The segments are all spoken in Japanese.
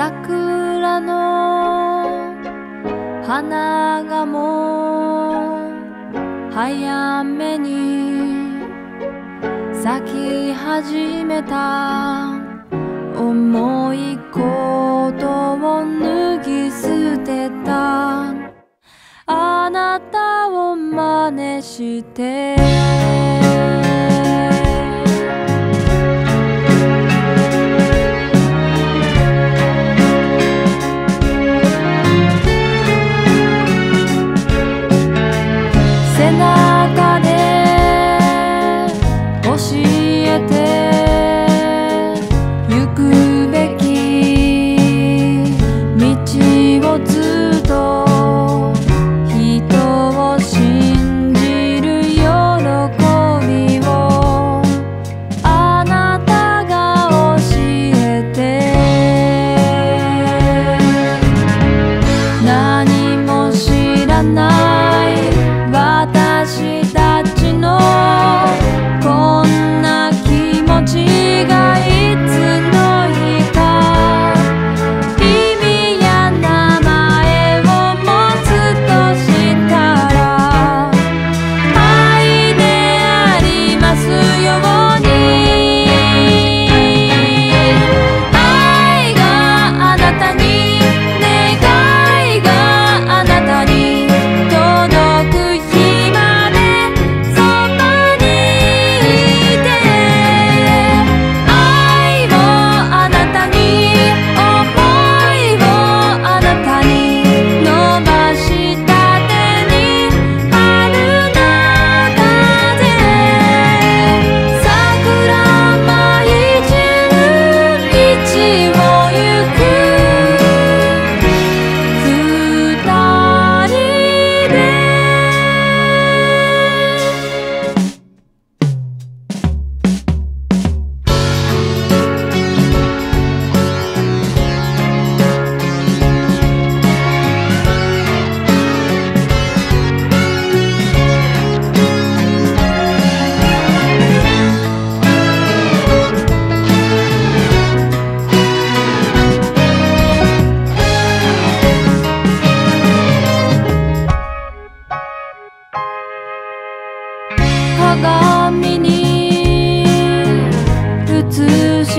桜の花がもう早めに咲き始めた重いことを脱ぎ捨てたあなたを真似して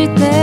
して